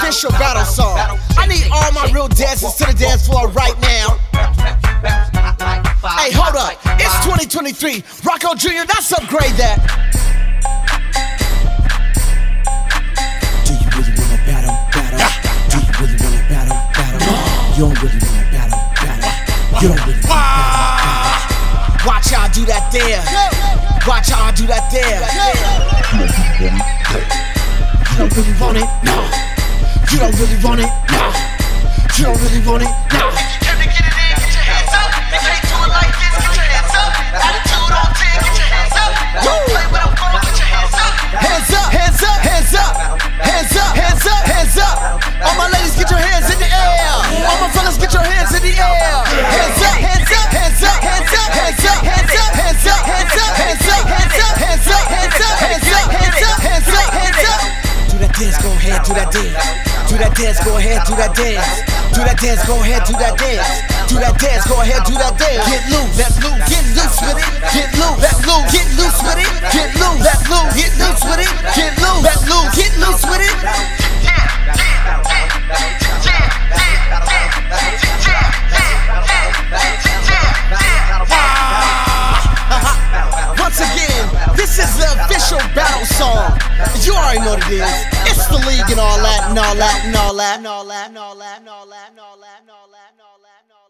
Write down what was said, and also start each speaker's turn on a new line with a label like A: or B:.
A: official battle song. I need all my real dancers to the dance floor right now. Hey, hold up. It's 2023. Rocco Jr., let's upgrade that.
B: Do you really wanna battle, battle? Do you really wanna battle, battle? You don't really wanna battle, battle. You don't really wanna battle.
A: Watch y'all do that there. Watch y'all do that there. You don't really want it, no. You don't really want it, no. You don't really want it, no.
C: Time to get it in, get your hands up. You can't do it like this, get your hands up. Attitude on 10, get your hands up. Don't play with a phone, get your hands up.
A: Hands up, hands up, hands up, hands up, hands up, hands up. All my ladies, get your hands in the air. All my fellas, get your hands in the air. Hands up, hands up, hands up, hands up, hands up, hands up, hands up, hands up, hands up, hands up, hands up, hands up, hands up, hands up, hands up, hands up. Do that dance, go ahead, do that dance. That dance, go ahead, do that dance. Do that dance, go ahead, do that dance. Do that dance, go ahead, do that dance. Get loose, let loose, get loose with it. Get loose, let loose, get loose with it. Get loose, let loose, get loose with it. Get loose, let loose, get loose with it. Once again, this is the official battle song. You already know what it is. It's the league and all that and all that and all that and all that and all that and all that and all that and all that and all that and all that.